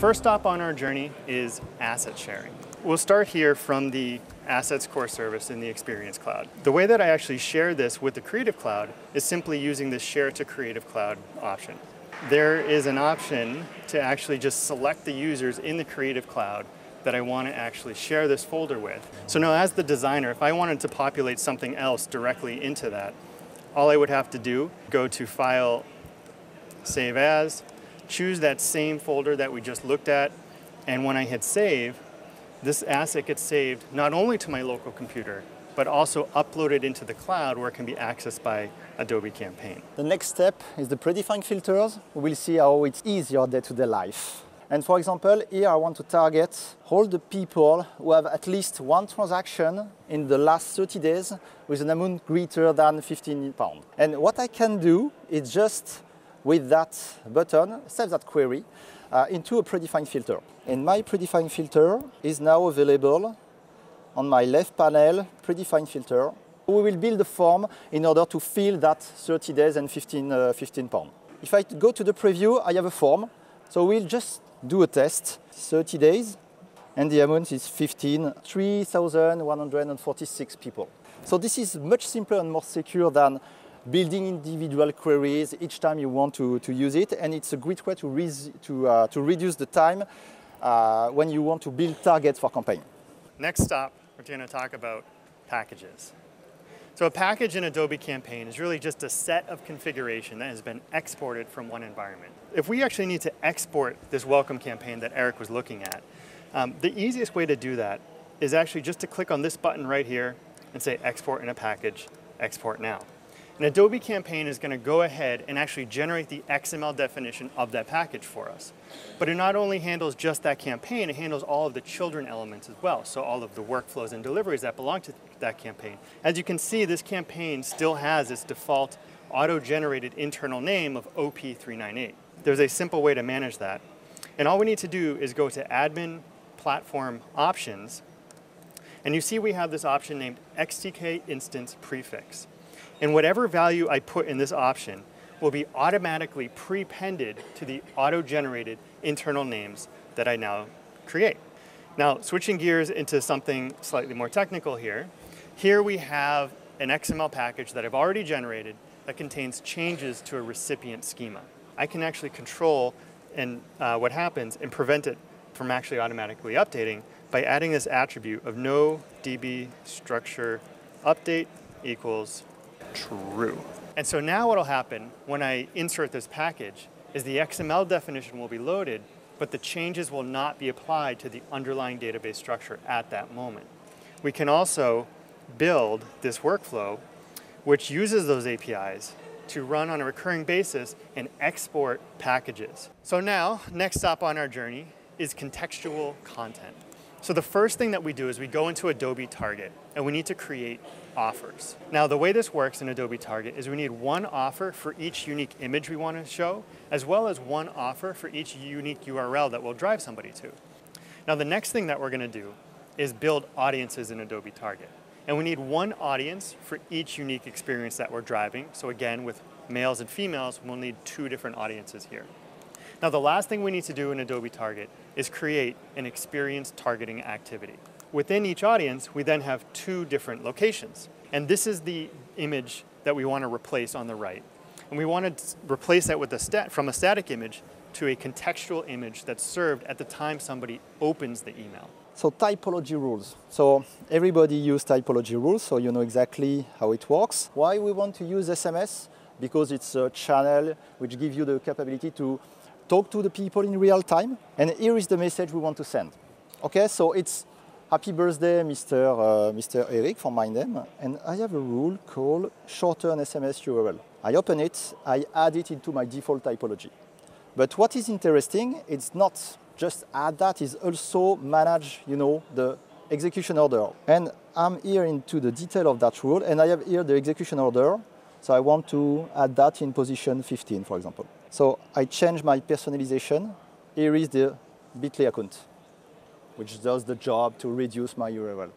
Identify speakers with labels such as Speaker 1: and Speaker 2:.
Speaker 1: First stop on our journey is asset sharing. We'll start here from the Assets Core Service in the Experience Cloud. The way that I actually share this with the Creative Cloud is simply using the Share to Creative Cloud option. There is an option to actually just select the users in the Creative Cloud that I want to actually share this folder with. So now as the designer, if I wanted to populate something else directly into that, all I would have to do, go to File, Save As, choose that same folder that we just looked at, and when I hit Save, this asset gets saved not only to my local computer, but also uploaded into the cloud where it can be accessed by Adobe Campaign.
Speaker 2: The next step is the predefined filters. We'll see how it's easier day-to-day -day life. And for example, here I want to target all the people who have at least one transaction in the last 30 days with an amount greater than 15 pounds. And what I can do is just with that button, save that query uh, into a predefined filter. And my predefined filter is now available on my left panel, predefined filter. We will build a form in order to fill that 30 days and 15, uh, 15 pounds. If I go to the preview, I have a form. So we'll just do a test, 30 days, and the amount is 15, 3,146 people. So this is much simpler and more secure than building individual queries each time you want to, to use it, and it's a great way to, to, uh, to reduce the time uh, when you want to build targets for campaign.
Speaker 1: Next stop, we're going to talk about packages. So a package in Adobe Campaign is really just a set of configuration that has been exported from one environment. If we actually need to export this welcome campaign that Eric was looking at, um, the easiest way to do that is actually just to click on this button right here and say export in a package, export now. And Adobe Campaign is going to go ahead and actually generate the XML definition of that package for us. But it not only handles just that campaign, it handles all of the children elements as well. So all of the workflows and deliveries that belong to that campaign. As you can see, this campaign still has its default auto-generated internal name of OP398. There's a simple way to manage that. And all we need to do is go to Admin Platform Options, and you see we have this option named XTK Instance Prefix. And whatever value I put in this option will be automatically prepended to the auto-generated internal names that I now create. Now, switching gears into something slightly more technical here, here we have an XML package that I've already generated that contains changes to a recipient schema. I can actually control and uh, what happens and prevent it from actually automatically updating by adding this attribute of no db structure update equals true. And so now what'll happen when I insert this package is the XML definition will be loaded, but the changes will not be applied to the underlying database structure at that moment. We can also build this workflow which uses those APIs to run on a recurring basis and export packages. So now, next stop on our journey is contextual content. So the first thing that we do is we go into Adobe Target and we need to create offers. Now the way this works in Adobe Target is we need one offer for each unique image we want to show, as well as one offer for each unique URL that will drive somebody to. Now the next thing that we're going to do is build audiences in Adobe Target. And we need one audience for each unique experience that we're driving. So again, with males and females, we'll need two different audiences here. Now the last thing we need to do in Adobe Target is create an experience targeting activity. Within each audience, we then have two different locations. And this is the image that we want to replace on the right. And we want to replace that with a stat from a static image to a contextual image that's served at the time somebody opens the email.
Speaker 2: So typology rules. So everybody use typology rules, so you know exactly how it works. Why we want to use SMS? Because it's a channel which gives you the capability to talk to the people in real time. And here is the message we want to send. Okay, so it's happy birthday, Mr. Uh, Mr. Eric, for my name. And I have a rule called shorten SMS URL. I open it, I add it into my default typology. But what is interesting, it's not just add that, it's also manage, you know, the execution order. And I'm here into the detail of that rule, and I have here the execution order. So I want to add that in position 15, for example. So I change my personalization. Here is the Bitly account, which does the job to reduce my URL.